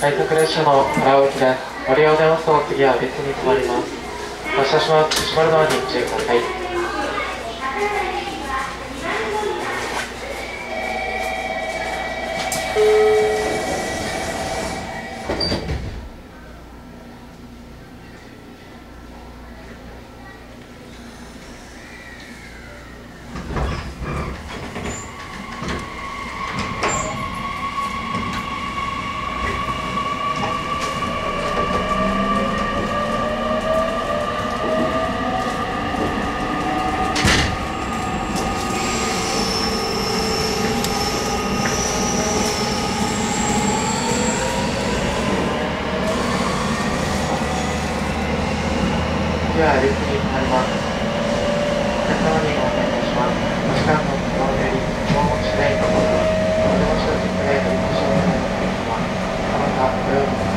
快速列車の原尾駅です。ご利用でますと次は別に止まります。発車します。閉まるドアにご注意ください。次は LT になります。お客様にお願いします。お時間の都合により、訪問しないところ、お手持ちの実名取り越しをお願いします。また、ご用意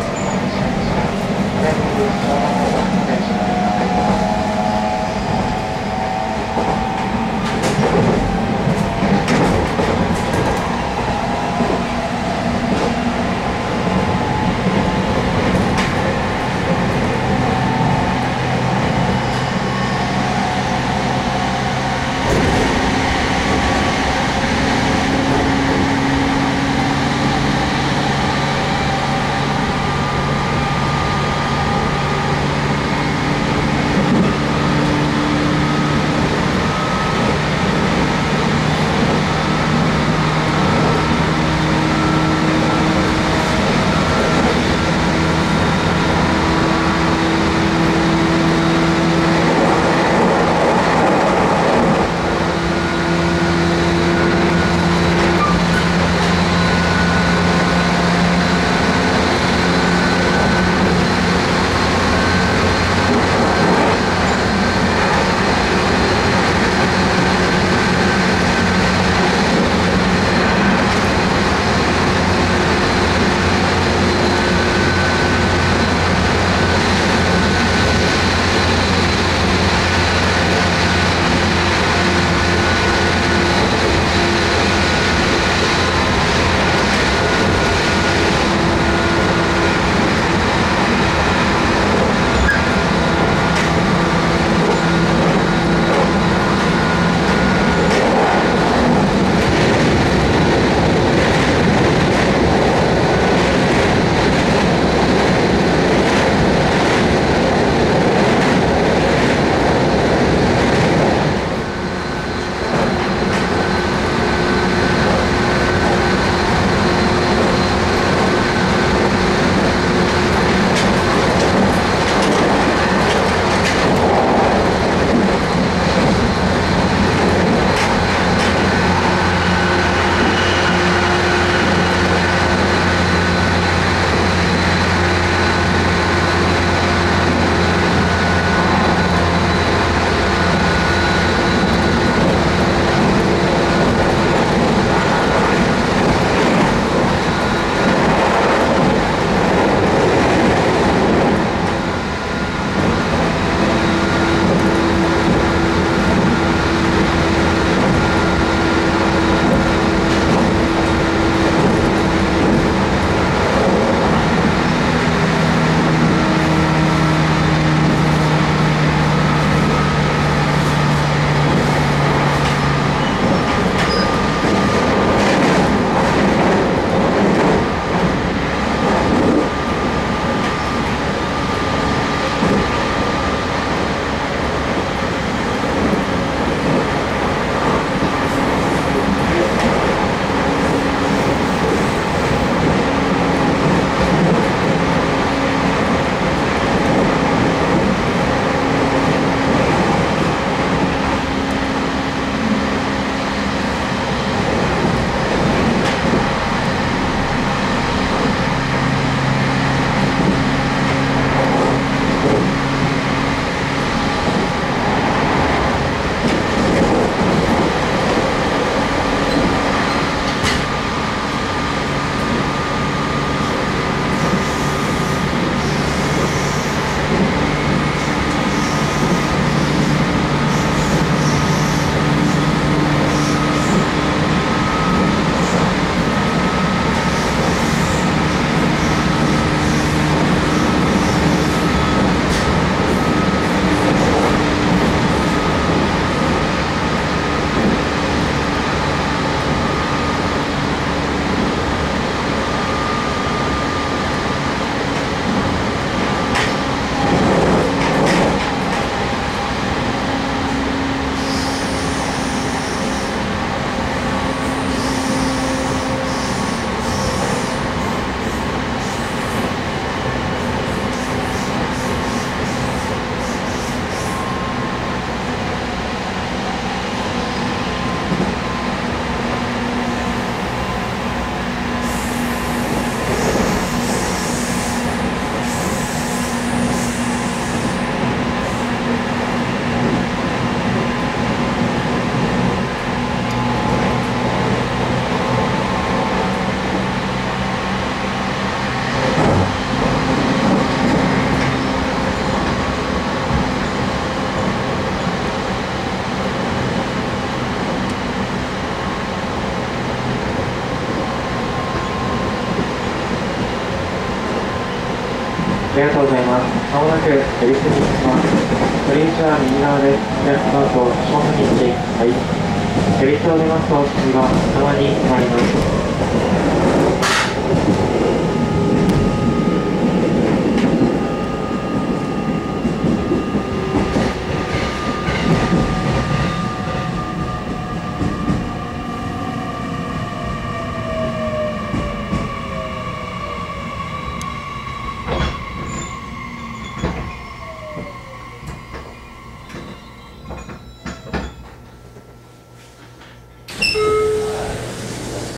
えます。まもなく降り口に着きます。は右側です。正面に行い。を出ますと、次は頭になります。